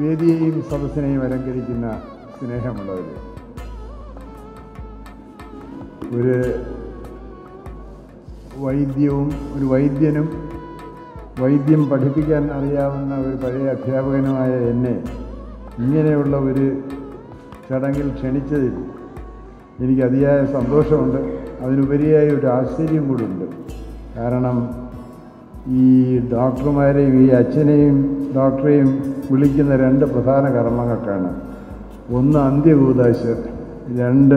വേദിയെയും സദസ്സിനെയും അലങ്കരിക്കുന്ന സ്നേഹമുള്ളവർ. ഒരു വൈദ്യവും ഒരു വൈദ്യനും വൈദ്യം പഠിപ്പിക്കാൻ അറിയാവുന്ന ഒരു പഴയ അധ്യാപകനുമായ എന്നെ ഇങ്ങനെയുള്ള ഒരു ചടങ്ങിൽ ക്ഷണിച്ചതിൽ എനിക്ക് അതിയായ സന്തോഷമുണ്ട്. അതിനുപരിയായ ഒരു ആശ്ചര്യം കൂടിയുണ്ട്. കാരണം ഈ ഡോക്ടർമാരെയും ഈ അച്ഛനെയും ഡോക്ടറെയും വിളിക്കുന്ന രണ്ട് പ്രധാന കർമ്മങ്ങൾക്കാണ്. ഒന്ന് അന്ത്യകൂതാശ രണ്ട്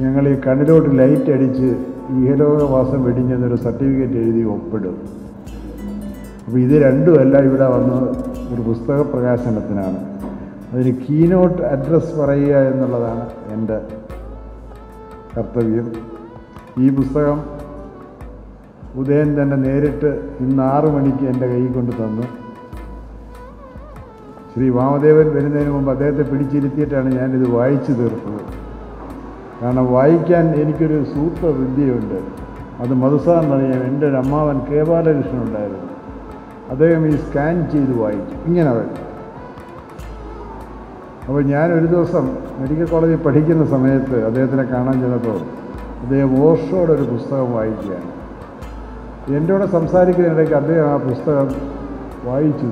ഞങ്ങൾ ഈ കണ്ണിലോട്ട് ലൈറ്റ് അടിച്ച് ഇഹലോകവാസം വെടിഞ്ഞെന്നൊരു സർട്ടിഫിക്കറ്റ് എഴുതി ഒപ്പിടും. അപ്പോൾ ഇത് രണ്ടുമല്ല ഇവിടെ വന്ന് ഒരു പുസ്തക പ്രകാശനത്തിനാണ്. അതിന് കീനോട്ട് അഡ്രസ് പറയുക എന്നുള്ളതാണ് എന്റെ കർത്തവ്യം. ഈ പുസ്തകം ഉദയൻ തന്നെ നേരിട്ട് ഇന്ന് ആറു മണിക്ക് എന്റെ കൈ കൊണ്ട് തന്നു. ശ്രീ വാമദേവൻ വരുന്നതിന് മുമ്പ് അദ്ദേഹത്തെ പിടിച്ചിരുത്തിയിട്ടാണ് ഞാനിത് വായിച്ചു തീർത്തത്. കാരണം വായിക്കാൻ എനിക്കൊരു സൂത്ര വിദ്യയുണ്ട് അത് മധുസാറിനറിയാം എന്റെ ഒരു അമ്മാവൻ കെ ബാലകൃഷ്ണൻ ഉണ്ടായിരുന്നു. അദ്ദേഹം ഈ സ്കാൻ ചെയ്ത് വായിച്ചു. ഇങ്ങനെ വരും അപ്പോൾ ഞാൻ ഒരു ദിവസം മെഡിക്കൽ കോളേജിൽ പഠിക്കുന്ന സമയത്ത് അദ്ദേഹത്തിനെ കാണാൻ ചെന്നപ്പോൾ അദ്ദേഹം ഓർഷോടെ ഒരു പുസ്തകം വായിക്കുകയാണ്. എന്റെ കൂടെ സംസാരിക്കുന്നതിനിടയ്ക്ക് അദ്ദേഹം ആ പുസ്തകം വായിച്ചു.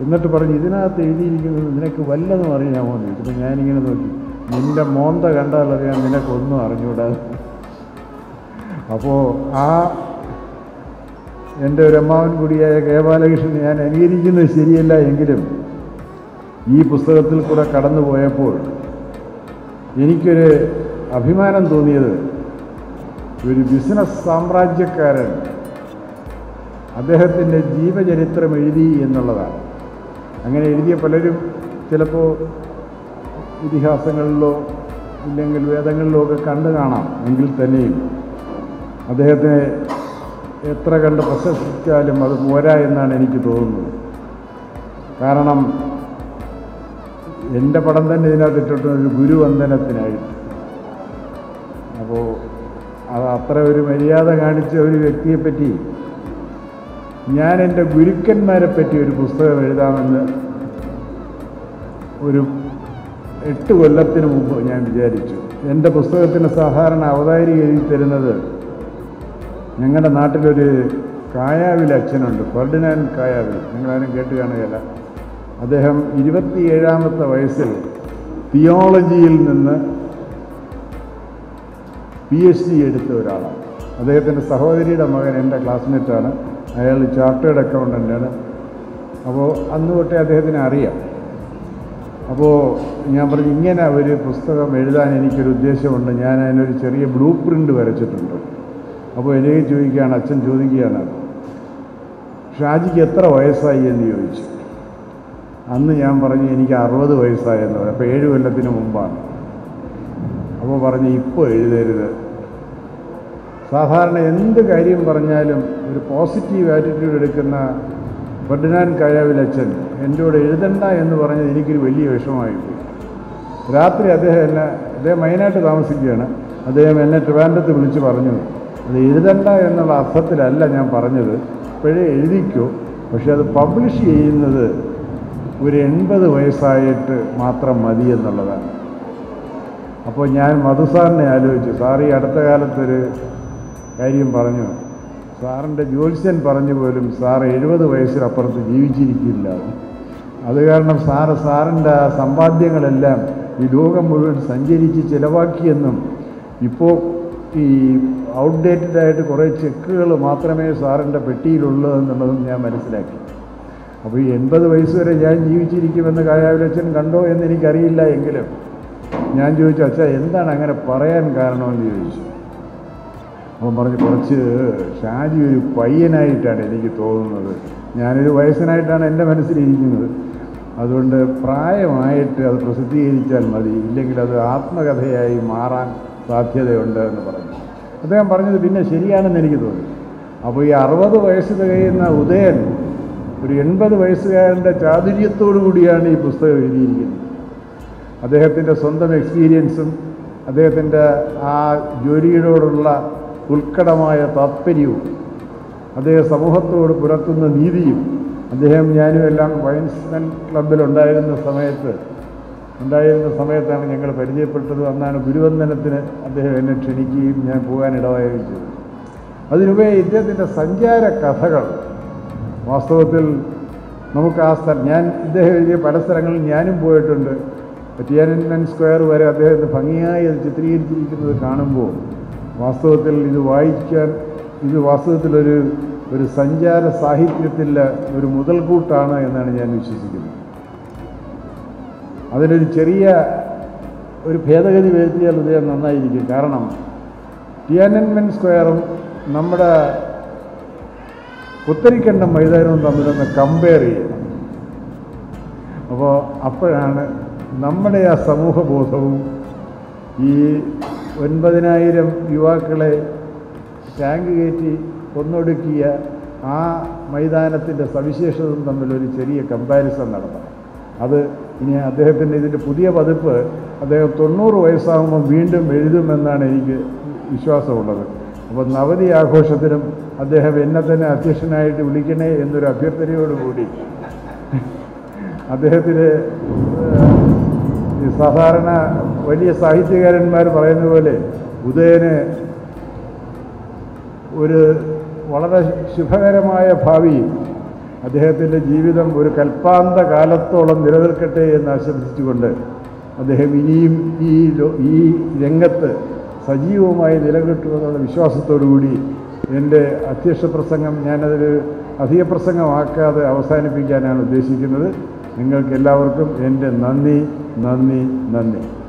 എന്നിട്ട് പറഞ്ഞു ഇതിനകത്ത് എഴുതിയിരിക്കുന്നത് നിനക്ക് വല്ലതും അറിയാമോ? എന്ന് അപ്പോൾ ഞാനിങ്ങനെ നോക്കി. നിന്റെ മോന്ത കണ്ടാലറിയാൻ നിനക്കൊന്നും അറിഞ്ഞൂടാ. അപ്പോൾ ആ എന്റെ ഒരു അമ്മാവൻ കൂടിയായ കെ ബാലകൃഷ്ണൻ ഞാൻ അനുകരിക്കുന്നത് ശരിയല്ല എങ്കിലും ഈ പുസ്തകത്തിൽ കൂടെ കടന്നു പോയപ്പോൾ എനിക്കൊരു അഭിമാനം തോന്നിയത് ഒരു ബിസിനസ് സാമ്രാജ്യക്കാരൻ അദ്ദേഹത്തിന്റെ ജീവചരിത്രം എഴുതി എന്നുള്ളതാണ്. അങ്ങനെ എഴുതിയ പലരും ചിലപ്പോൾ ഇതിഹാസങ്ങളിലോ ഇല്ലെങ്കിൽ വേദങ്ങളിലോ ഒക്കെ കണ്ടു കാണാം. എങ്കിൽ തന്നെയും അദ്ദേഹത്തെ എത്ര കണ്ട് പ്രശംസിച്ചാലും അത് പോരാ എന്നാണ് എനിക്ക് തോന്നുന്നത്. കാരണം എന്റെ പടം തന്നെ ഇതിനകത്ത് ഇട്ടിട്ട് ഒരു ഗുരുവന്ദനത്തിനായിട്ട്. അപ്പോൾ അത് അത്ര ഒരു മര്യാദ കാണിച്ച ഒരു വ്യക്തിയെപ്പറ്റി ഞാൻ എന്റെ ഗുരുക്കന്മാരെ പറ്റി ഒരു പുസ്തകം എഴുതാമെന്ന് ഒരു എട്ട് കൊല്ലത്തിന് മുമ്പ് ഞാൻ വിചാരിച്ചു. എന്റെ പുസ്തകത്തിന് സാധാരണ അവതാരി എഴുതി തരുന്നത് ഞങ്ങളുടെ നാട്ടിലൊരു കായാവിൽ അച്ഛനുണ്ട് ഫെർഡിനാൻഡ് കായാവിൽ. നിങ്ങളാരും കേട്ട് കാണുകയില്ല. അദ്ദേഹം ഇരുപത്തിയേഴാമത്തെ വയസ്സിൽ തിയോളജിയിൽ നിന്ന് പി എച്ച് ഡി എടുത്ത ഒരാളാണ്. അദ്ദേഹത്തിന്റെ സഹോദരിയുടെ മകൻ എന്റെ ക്ലാസ്മേറ്റാണ് അയാൾ ചാർട്ടേഡ് അക്കൗണ്ടന്റാണ് അപ്പോൾ അന്ന് തൊട്ടേ അദ്ദേഹത്തിന് അറിയാം. അപ്പോൾ ഞാൻ പറഞ്ഞു ഇങ്ങനെ ഒരു പുസ്തകം എഴുതാൻ എനിക്കൊരു ഉദ്ദേശമുണ്ട്. ഞാൻ അതിനൊരു ചെറിയ ബ്ലൂ പ്രിന്റ് വരച്ചിട്ടുണ്ട്. അപ്പോൾ എനിക്ക് ചോദിക്കുകയാണ് അച്ഛൻ ചോദിക്കുകയാണ് ഷാജിക്ക് എത്ര വയസ്സായി എന്ന് ചോദിച്ചു. അന്ന് ഞാൻ പറഞ്ഞു എനിക്ക് അറുപത് വയസ്സായെന്ന് പറഞ്ഞു. അപ്പോൾ ഏഴ് കൊല്ലത്തിന് മുമ്പാണ്. അപ്പോൾ പറഞ്ഞു ഇപ്പോൾ എഴുതരുത്. സാധാരണ എന്ത് കാര്യം പറഞ്ഞാലും ഒരു പോസിറ്റീവ് ആറ്റിറ്റ്യൂഡ് എടുക്കുന്ന ഫെർഡിനാൻ അച്ഛൻ എന്റെ കൂടെ എഴുതണ്ട എന്ന് പറഞ്ഞത് എനിക്കൊരു വലിയ വിഷമമായി രാത്രി അദ്ദേഹം എന്നെ അദ്ദേഹം മെയിനായിട്ട് താമസിക്കുകയാണ്. അദ്ദേഹം എന്നെ ട്രിവാൻഡത്ത് വിളിച്ച് പറഞ്ഞു അത് എഴുതണ്ട എന്നുള്ള അർത്ഥത്തിലല്ല ഞാൻ പറഞ്ഞത്. ഇപ്പോഴേ എഴുതിക്കോ. പക്ഷേ അത് പബ്ലിഷ് ചെയ്യുന്നത് ഒരു എൺപത് വയസ്സായിട്ട് മാത്രം മതി എന്നുള്ളതാണ്. അപ്പോൾ ഞാൻ മധുസാറിനെ ആലോചിച്ചു. സാർ ഈ അടുത്ത കാലത്തൊരു കാര്യം പറഞ്ഞു. സാറിന്റെ ജ്യോത്സ്യൻ പറഞ്ഞു പോലും സാർ എഴുപത് വയസ്സിനപ്പുറത്ത് ജീവിച്ചിരിക്കില്ല. അത് കാരണം സാറ് സാറിന്റെ ആ സമ്പാദ്യങ്ങളെല്ലാം ഈ ലോകം മുഴുവൻ സഞ്ചരിച്ച് ചിലവാക്കിയെന്നും ഇപ്പോൾ ഈ ഔട്ട്ഡേറ്റഡ് ആയിട്ട് കുറേ ചെക്കുകൾ മാത്രമേ സാറിന്റെ പെട്ടിയിലുള്ളൂ എന്നുള്ളതും ഞാൻ മനസ്സിലാക്കി. അപ്പോൾ ഈ എൺപത് വയസ്സ് വരെ ഞാൻ ജീവിച്ചിരിക്കുമെന്ന് കായാവിലച്ചൻ കണ്ടോ എന്ന് എനിക്കറിയില്ല എങ്കിലും ഞാൻ ചോദിച്ചു അച്ഛാ എന്താണ് അങ്ങനെ പറയാൻ കാരണമെന്ന് ചോദിച്ചു? അവൻ പറഞ്ഞു കുറച്ച് ഷാജി ഒരു പയ്യനായിട്ടാണ് എനിക്ക് തോന്നുന്നത്. ഞാനൊരു വയസ്സനായിട്ടാണ് എന്റെ മനസ്സിലിരിക്കുന്നത്. അതുകൊണ്ട് പ്രായമായിട്ട് അത് പ്രസിദ്ധീകരിച്ചാൽ മതി. ഇല്ലെങ്കിൽ അത് ആത്മകഥയായി മാറാൻ സാധ്യതയുണ്ട് എന്ന് പറഞ്ഞു. അദ്ദേഹം പറഞ്ഞത് പിന്നെ ശരിയാണെന്ന് എനിക്ക് തോന്നി. അപ്പോൾ ഈ അറുപത് വയസ്സ് തികയുന്ന ഉദയൻ ഒരു എൺപത് വയസ്സുകാരന്റെ ചാതുര്യത്തോടു കൂടിയാണ് ഈ പുസ്തകം എഴുതിയിരിക്കുന്നത്. അദ്ദേഹത്തിന്റെ സ്വന്തം എക്സ്പീരിയൻസും അദ്ദേഹത്തിന്റെ ആ ജോലിയോടുള്ള ഉത്കടമായ താത്പര്യവും അദ്ദേഹം സമൂഹത്തോട് പുലർത്തുന്ന നീതിയും അദ്ദേഹം ഞാനും എല്ലാം വൈൻസ്മെൻ ക്ലബിലുണ്ടായിരുന്ന സമയത്ത് ഉണ്ടായിരുന്ന സമയത്താണ് ഞങ്ങൾ പരിചയപ്പെട്ടത്. അന്നാണ് ഗുരുവന്ദനത്തിന് അദ്ദേഹം എന്നെ ക്ഷണിക്കുകയും ഞാൻ പോകാൻ ചെയ്തു അതിനുപേ ഇദ്ദേഹത്തിന്റെ സഞ്ചാര കഥകൾ വാസ്തവത്തിൽ നമുക്ക് ആ സ്ഥലം ഞാൻ ഇദ്ദേഹം എഴുതിയ പല സ്ഥലങ്ങളിൽ ഞാനും പോയിട്ടുണ്ട്. ടിയാനൻമെൻ സ്ക്വയർ വരെ അദ്ദേഹത്തിന് ഭംഗിയായി അത് ചിത്രീകരിച്ചിരിക്കുന്നത് കാണുമ്പോൾ വാസ്തവത്തിൽ ഇത് വായിക്കാൻ ഇത് വാസ്തവത്തിലൊരു ഒരു സഞ്ചാര സാഹിത്യത്തിലെ ഒരു മുതൽക്കൂട്ടാണ് എന്നാണ് ഞാൻ വിശ്വസിക്കുന്നത്. അതിനൊരു ചെറിയ ഒരു ഭേദഗതി വരുത്തിയാൽ അദ്ദേഹം നന്നായിരിക്കും. കാരണം ടിയാനൻമെൻ സ്ക്വയറും നമ്മുടെ പുത്തരിക്കണ്ടം മൈതാനവും തമ്മിലൊന്ന് കമ്പയർ ചെയ്യണം. അപ്പോൾ അപ്പോഴാണ് നമ്മുടെ ആ സമൂഹബോധവും ഈ ഒൻപതിനായിരം യുവാക്കളെ ടാങ്ക് കയറ്റി കൊന്നൊടുക്കിയ ആ മൈതാനത്തിന്റെ സവിശേഷതയും തമ്മിലൊരു ചെറിയ കമ്പാരിസൺ നടത്തണം. അത് ഇനി അദ്ദേഹത്തിന്റെ ഇതിന്റെ പുതിയ പതിപ്പ് അദ്ദേഹം തൊണ്ണൂറ് വയസ്സാകുമ്പോൾ വീണ്ടും എഴുതുമെന്നാണ് എനിക്ക് വിശ്വാസമുള്ളത്. അപ്പോൾ നവതി ആഘോഷത്തിനും അദ്ദേഹം എന്നെ തന്നെ അധ്യക്ഷനായിട്ട് വിളിക്കണേ എന്നൊരു അഭ്യർത്ഥനയോടുകൂടി അദ്ദേഹത്തിന് ഈ സാധാരണ വലിയ സാഹിത്യകാരന്മാർ പറയുന്ന പോലെ ഉദയന് ഒരു വളരെ ശുഭകരമായ ഭാവി അദ്ദേഹത്തിന്റെ ജീവിതം ഒരു കൽപ്പാന്ത കാലത്തോളം നിലനിൽക്കട്ടെ എന്ന് ആശംസിച്ചുകൊണ്ട് അദ്ദേഹം ഇനിയും ഈ ഈ രംഗത്ത് സജീവമായി നിലനിൽക്കുമെന്നുള്ള വിശ്വാസത്തോടുകൂടി എന്റെ അധ്യക്ഷ പ്രസംഗം ഞാനതിൽ അധിക പ്രസംഗമാക്കാതെ അവസാനിപ്പിക്കാനാണ് ഉദ്ദേശിക്കുന്നത്. നിങ്ങൾക്കെല്ലാവർക്കും എന്റെ നന്ദി. നന്ദി നന്ദി